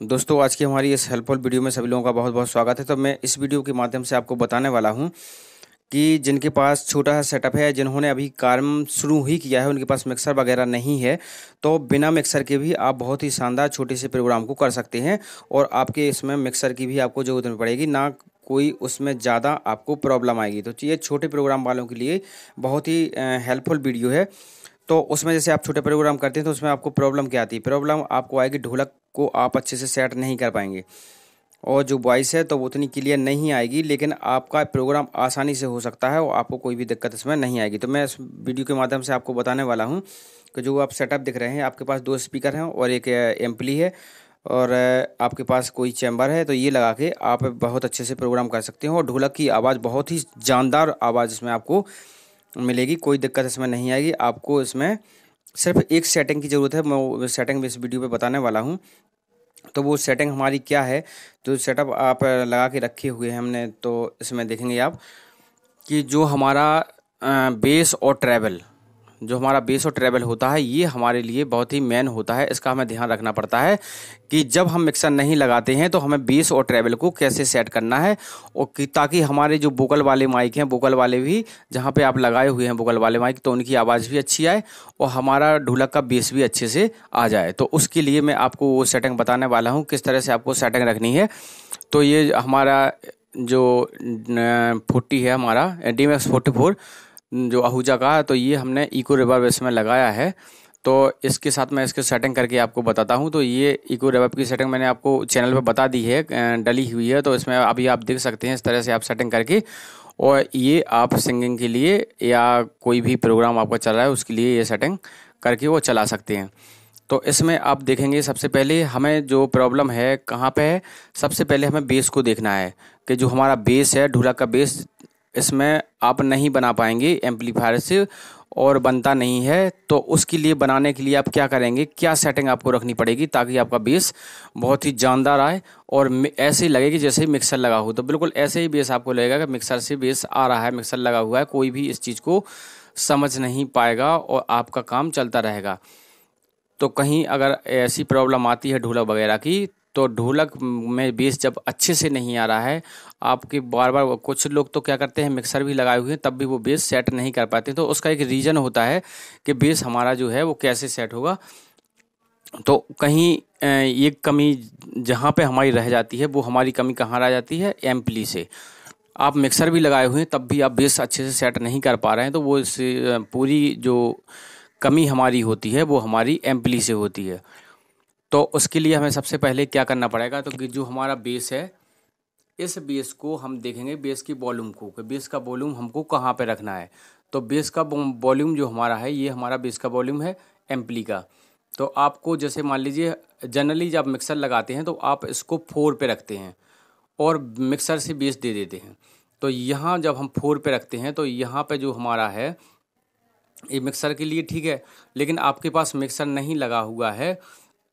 दोस्तों, आज की हमारी इस हेल्पफुल वीडियो में सभी लोगों का बहुत बहुत स्वागत है। तो मैं इस वीडियो के माध्यम से आपको बताने वाला हूँ कि जिनके पास छोटा सा सेटअप है, जिन्होंने अभी काम शुरू ही किया है, उनके पास मिक्सर वगैरह नहीं है तो बिना मिक्सर के भी आप बहुत ही शानदार छोटे से प्रोग्राम को कर सकते हैं और आपके इसमें मिक्सर की भी आपको ज़रूरत नहीं पड़ेगी, ना कोई उसमें ज़्यादा आपको प्रॉब्लम आएगी। तो ये छोटे प्रोग्राम वालों के लिए बहुत ही हेल्पफुल वीडियो है। तो उसमें जैसे आप छोटे प्रोग्राम करते हैं तो उसमें आपको प्रॉब्लम क्या आती है? प्रॉब्लम आपको आएगी, ढोलक को आप अच्छे से सेट नहीं कर पाएँगे। और जो वॉइस है तो वो उतनी क्लियर नहीं आएगी, लेकिन आपका प्रोग्राम आसानी से हो सकता है और आपको कोई भी दिक्कत इसमें नहीं आएगी। तो मैं इस वीडियो के माध्यम से आपको बताने वाला हूँ कि जो आप सेटअप दिख रहे हैं, आपके पास दो स्पीकर हैं और एक एम्पली है और आपके पास कोई चैम्बर है तो ये लगा के आप बहुत अच्छे से प्रोग्राम कर सकते हो और ढोलक की आवाज़ बहुत ही जानदार आवाज़ इसमें आपको मिलेगी, कोई दिक्कत इसमें नहीं आएगी। आपको इसमें सिर्फ़ एक सेटिंग की ज़रूरत है, मैं सेटिंग इस वीडियो पे बताने वाला हूँ। तो वो सेटिंग हमारी क्या है? जो सेटअप आप लगा के रखे हुए हैं हमने तो इसमें देखेंगे आप कि जो हमारा बेस और ट्रैवल जो हमारा बेस और ट्रेवल होता है, ये हमारे लिए बहुत ही मेन होता है। इसका हमें ध्यान रखना पड़ता है कि जब हम मिक्सर नहीं लगाते हैं तो हमें बेस और ट्रेवल को कैसे सेट करना है और ताकि हमारे जो बोकल वाले माइक हैं, बोकल वाले भी जहाँ पे आप लगाए हुए हैं बोकल वाले माइक तो उनकी आवाज़ भी अच्छी आए और हमारा ढोलक का बेस भी अच्छे से आ जाए। तो उसके लिए मैं आपको वो सेटिंग बताने वाला हूँ, किस तरह से आपको सेटिंग रखनी है। तो ये हमारा जो फोर्टी है हमारा डी मैक्स फोर्टी फोर जो आहूजा का है तो ये हमने इको रिवर्ब इसमें लगाया है। तो इसके साथ मैं इसके सेटिंग करके आपको बताता हूँ। तो ये इको रिवर्ब की सेटिंग मैंने आपको चैनल पर बता दी है डली हुई है। तो इसमें अभी आप देख सकते हैं इस तरह से आप सेटिंग करके। और ये आप सिंगिंग के लिए या कोई भी प्रोग्राम आपका चल रहा है, उसके लिए ये सेटिंग करके वो चला सकते हैं। तो इसमें आप देखेंगे सबसे पहले हमें जो प्रॉब्लम है कहाँ पे है, सबसे पहले हमें बेस को देखना है कि जो हमारा बेस है ढूला का बेस इसमें आप नहीं बना पाएँगे एम्पलीफायर से और बनता नहीं है तो उसके लिए बनाने के लिए आप क्या करेंगे? क्या सेटिंग आपको रखनी पड़ेगी ताकि आपका बेस बहुत ही जानदार आए और ऐसे ही लगेगी जैसे ही मिक्सर लगा हो। तो बिल्कुल ऐसे ही बेस आपको लगेगा कि मिक्सर से बेस आ रहा है मिक्सर लगा हुआ है, कोई भी इस चीज़ को समझ नहीं पाएगा और आपका काम चलता रहेगा। तो कहीं अगर ऐसी प्रॉब्लम आती है ढोलक वगैरह की तो ढोलक में बेस जब अच्छे से नहीं आ रहा है, आपके बार बार कुछ लोग तो क्या करते हैं, मिक्सर भी लगाए हुए हैं, तब भी वो बेस सेट नहीं कर पाते तो उसका एक रीज़न होता है कि बेस हमारा जो है वो कैसे सेट होगा। तो कहीं ये कमी जहाँ पे हमारी रह जाती है, वो हमारी कमी कहाँ रह जाती है? एम्पली से। आप मिक्सर भी लगाए हुए हैं, तब भी आप बेस अच्छे से सेट नहीं कर पा रहे हैं तो वो इस पूरी जो कमी हमारी होती है, वो हमारी एम्पली से होती है। तो उसके लिए हमें सबसे पहले क्या करना पड़ेगा? तो कि जो हमारा बेस है, इस बेस को हम देखेंगे बेस की वॉल्यूम को, कि बेस का वॉल्यूम हमको कहाँ पे रखना है? तो बेस का वॉल्यूम जो हमारा है, ये हमारा बेस का वॉल्यूम है एम्पली का। तो आपको जैसे मान लीजिए जनरली जब मिक्सर लगाते हैं तो आप इसको फोर पे रखते हैं और मिक्सर से बेस दे देते हैं। तो यहाँ जब हम फोर पे रखते हैं तो यहाँ पे जो हमारा है, ये मिक्सर के लिए ठीक है, लेकिन आपके पास मिक्सर नहीं लगा हुआ है।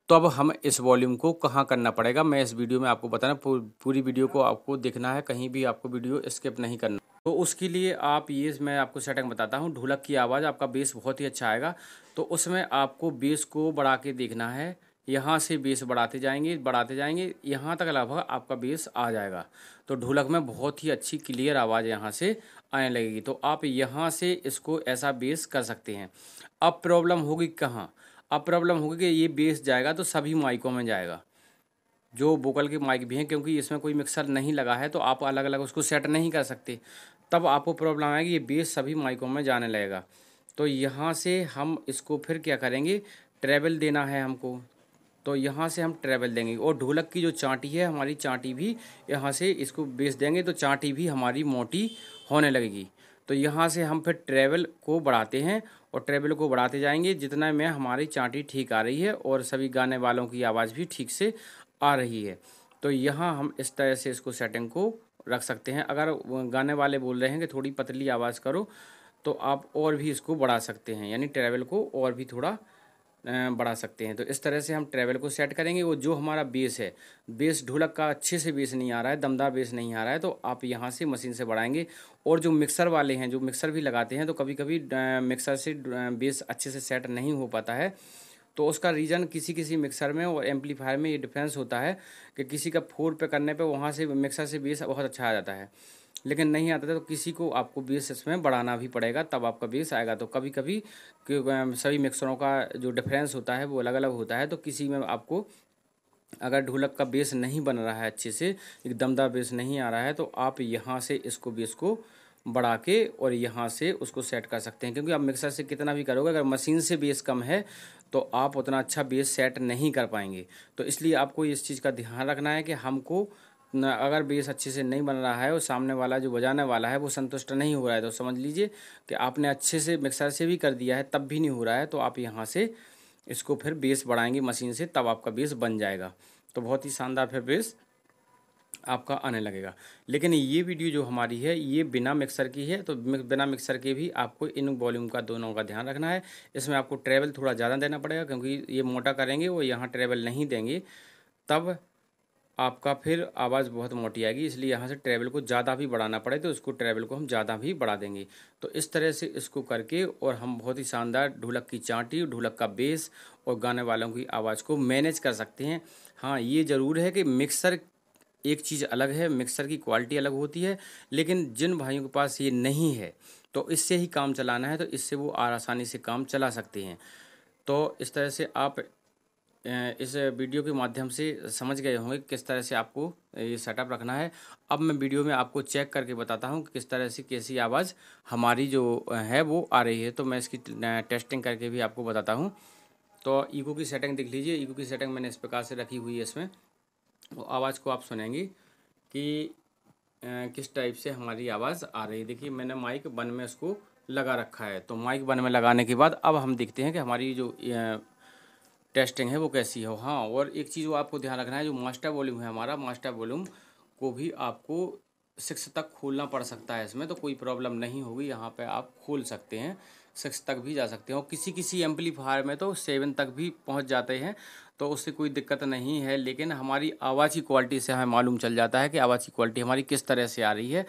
तो अब हम इस वॉल्यूम को कहाँ करना पड़ेगा? मैं इस वीडियो में आपको बताना पूरी वीडियो को आपको देखना है, कहीं भी आपको वीडियो स्किप नहीं करना। तो उसके लिए आप ये, मैं आपको सेटिंग बताता हूँ, ढोलक की आवाज़, आपका बेस बहुत ही अच्छा आएगा। तो उसमें आपको बेस को बढ़ा के देखना है। यहाँ से बेस बढ़ाते जाएँगे बढ़ाते जाएँगे, यहाँ तक लगभग आपका बेस आ जाएगा। तो ढोलक में बहुत ही अच्छी क्लियर आवाज़ यहाँ से आने लगेगी। तो आप यहाँ से इसको ऐसा बेस कर सकते हैं। अब प्रॉब्लम होगी कहाँ? अब प्रॉब्लम होगी कि ये बेस जाएगा तो सभी माइकों में जाएगा। जो वोकल के माइक भी हैं, क्योंकि इसमें कोई मिक्सर नहीं लगा है तो आप अलग अलग उसको सेट नहीं कर सकते। तब आपको प्रॉब्लम आएगी ये बेस सभी माइकों में जाने लगेगा। तो यहाँ से हम इसको फिर क्या करेंगे? ट्रेवल देना है हमको। तो यहाँ से हम ट्रेवल देंगे। और ढोलक की जो चांटी है, हमारी चांटी भी यहाँ से इसको बेस देंगे तो चांटी भी हमारी मोटी होने लगेगी। तो यहाँ से हम फिर ट्रेवल को बढ़ाते हैं और ट्रेवल को बढ़ाते जाएँगे जितना में हमारी चांटी ठीक आ रही है और सभी गाने वालों की आवाज़ भी ठीक से आ रही है। तो यहाँ हम इस तरह से इसको सेटिंग को रख सकते हैं। अगर गाने वाले बोल रहे हैं कि थोड़ी पतली आवाज़ करो तो आप और भी इसको बढ़ा सकते हैं, यानी ट्रैवल को और भी थोड़ा बढ़ा सकते हैं। तो इस तरह से हम ट्रैवल को सेट करेंगे। वो जो हमारा बेस है बेस ढोलक का अच्छे से बेस नहीं आ रहा है, दमदार बेस नहीं आ रहा है तो आप यहाँ से मशीन से बढ़ाएँगे। और जो मिक्सर वाले हैं, जो मिक्सर भी लगाते हैं तो कभी कभी मिक्सर से बेस अच्छे से सेट नहीं हो पाता है। तो उसका रीज़न किसी किसी मिक्सर में और एम्पलीफायर में ये डिफरेंस होता है कि किसी का फोर पे करने पे वहाँ से मिक्सर से बेस बहुत अच्छा आ जाता है। लेकिन नहीं आता था तो किसी को आपको बेस इसमें बढ़ाना भी पड़ेगा, तब आपका बेस आएगा। तो कभी कभी सभी मिक्सरों का जो डिफरेंस होता है, वो अलग अलग होता है तो किसी में आपको अगर ढोलक का बेस नहीं बन रहा है अच्छे से, एक दमदार बेस नहीं आ रहा है तो आप यहाँ से इसको बेस को बढ़ा के और यहाँ से उसको सेट कर सकते हैं। क्योंकि आप मिक्सर से कितना भी करोगे, अगर मशीन से बेस कम है तो आप उतना अच्छा बेस सेट नहीं कर पाएँगे। तो इसलिए आपको इस चीज़ का ध्यान रखना है कि हमको अगर बेस अच्छे से नहीं बन रहा है और सामने वाला जो बजाने वाला है, वो संतुष्ट नहीं हो रहा है। तो समझ लीजिए कि आपने अच्छे से मिक्सर से भी कर दिया है, तब भी नहीं हो रहा है तो आप यहाँ से इसको फिर बेस बढ़ाएँगे मशीन से, तब आपका बेस बन जाएगा। तो बहुत ही शानदार फिर बेस आपका आने लगेगा। लेकिन ये वीडियो जो हमारी है, ये बिना मिक्सर की है तो बिना मिक्सर के भी आपको इन वॉल्यूम का दोनों का ध्यान रखना है। इसमें आपको ट्रेवल थोड़ा ज़्यादा देना पड़ेगा, क्योंकि ये मोटा करेंगे, वो यहाँ ट्रेवल नहीं देंगे, तब आपका फिर आवाज़ बहुत मोटी आएगी, इसलिए यहाँ से ट्रेवल को ज़्यादा भी बढ़ाना पड़े तो उसको ट्रेवल को हम ज़्यादा भी बढ़ा देंगे। तो इस तरह से इसको करके और हम बहुत ही शानदार ढोलक की चांटी, ढोलक का बेस और गाने वालों की आवाज़ को मैनेज कर सकते हैं। हाँ ये ज़रूर है कि मिक्सर एक चीज़ अलग है मिक्सर की क्वालिटी अलग होती है, लेकिन जिन भाइयों के पास ये नहीं है तो इससे ही काम चलाना है तो इससे वो आसानी से काम चला सकते हैं। तो इस तरह से आप इस वीडियो के माध्यम से समझ गए होंगे किस तरह से आपको ये सेटअप रखना है। अब मैं वीडियो में आपको चेक करके बताता हूँ कि किस तरह से कैसी आवाज़ हमारी जो है वो आ रही है। तो मैं इसकी टेस्टिंग करके भी आपको बताता हूँ। तो ईको की सेटिंग देख लीजिए। ईको की सेटिंग मैंने इस प्रकार से रखी हुई है इसमें। तो आवाज़ को आप सुनेंगे कि किस टाइप से हमारी आवाज़ आ रही है। देखिए, मैंने माइक वन में उसको लगा रखा है। तो माइक वन में लगाने के बाद अब हम देखते हैं कि हमारी जो टेस्टिंग है, वो कैसी है? हाँ और एक चीज़ वो आपको ध्यान रखना है, जो मास्टर वॉल्यूम है हमारा, मास्टर वॉल्यूम को भी आपको सिक्स तक खोलना पड़ सकता है इसमें तो कोई प्रॉब्लम नहीं होगी, यहाँ पे आप खोल सकते हैं, सिक्स तक भी जा सकते हैं, और किसी किसी एम्पलीफायर में तो सेवन तक भी पहुँच जाते हैं तो उससे कोई दिक्कत नहीं है, लेकिन हमारी आवाज़ की क्वालिटी से हमें मालूम चल जाता है कि आवाज़ की क्वालिटी हमारी किस तरह से आ रही है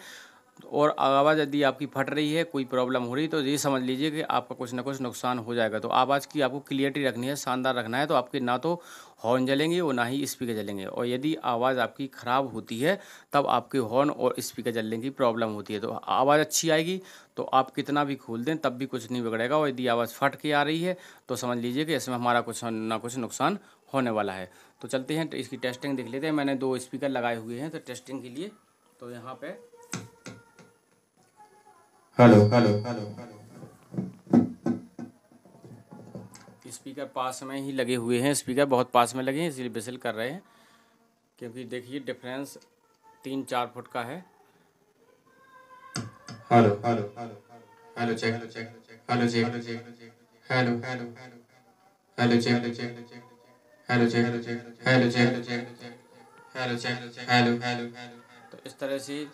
और आवाज़ यदि आपकी फट रही है, कोई प्रॉब्लम हो रही है तो ये समझ लीजिए कि आपका कुछ ना कुछ नुकसान हो जाएगा। तो आवाज़ की आपको क्लियरिटी रखनी है, शानदार रखना है तो आपके ना तो हॉर्न जलेंगे और ना ही स्पीकर जलेंगे। और यदि आवाज़ आपकी ख़राब होती है, तब आपके हॉर्न और स्पीकर जलने की प्रॉब्लम होती है। तो आवाज़ अच्छी आएगी तो आप कितना भी खोल दें, तब भी कुछ नहीं बिगड़ेगा और यदि आवाज़ फट के आ रही है तो समझ लीजिए कि इसमें हमारा कुछ ना कुछ नुकसान होने वाला है। तो चलते हैं, इसकी टेस्टिंग देख लेते हैं। मैंने दो स्पीकर लगाए हुए हैं तो टेस्टिंग के लिए तो यहाँ पे हेलो हेलो हेलो स्पीकर पास में ही लगे हुए हैं स्पीकर बहुत पास में लगे हैं इसलिए बिसल कर रहे हैं क्योंकि देखिए डिफरेंस तीन चार फुट का है hello hello hello hello check hello check hello check hello check hello hello hello check hello check hello check hello check hello check hello check hello check hello hello तो इस तरह से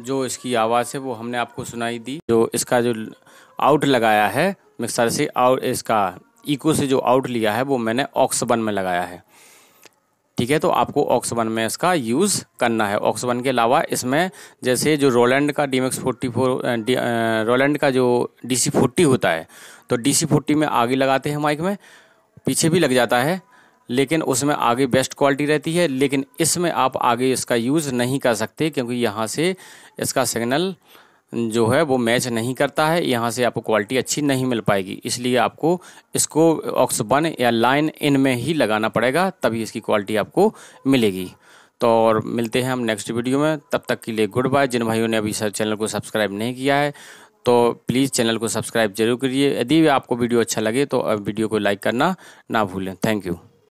जो इसकी आवाज़ है, वो हमने आपको सुनाई दी। जो इसका जो आउट लगाया है, मिक्सर से आउट इसका इको से जो आउट लिया है, वो मैंने ऑक्स वन में लगाया है। ठीक है तो आपको ऑक्स वन में इसका यूज़ करना है। ऑक्स वन के अलावा इसमें जैसे जो रोलैंड का D X forty four Roland का जो डी सी फोर्टी होता है तो डी सी फोर्टी में आगे लगाते हैं माइक में, पीछे भी लग जाता है। लेकिन उसमें आगे बेस्ट क्वालिटी रहती है, लेकिन इसमें आप आगे इसका यूज़ नहीं कर सकते, क्योंकि यहाँ से इसका सिग्नल जो है वो मैच नहीं करता है, यहाँ से आपको क्वालिटी अच्छी नहीं मिल पाएगी। इसलिए आपको इसको ऑक्स वन या लाइन इन में ही लगाना पड़ेगा, तभी इसकी क्वालिटी आपको मिलेगी। तो और मिलते हैं हम नेक्स्ट वीडियो में, तब तक के लिए गुड बाय जिन भाइयों ने अभी सर चैनल को सब्सक्राइब नहीं किया है तो प्लीज़ चैनल को सब्सक्राइब ज़रूर करिए। यदि आपको वीडियो अच्छा लगे तो वीडियो को लाइक करना ना भूलें। Thank you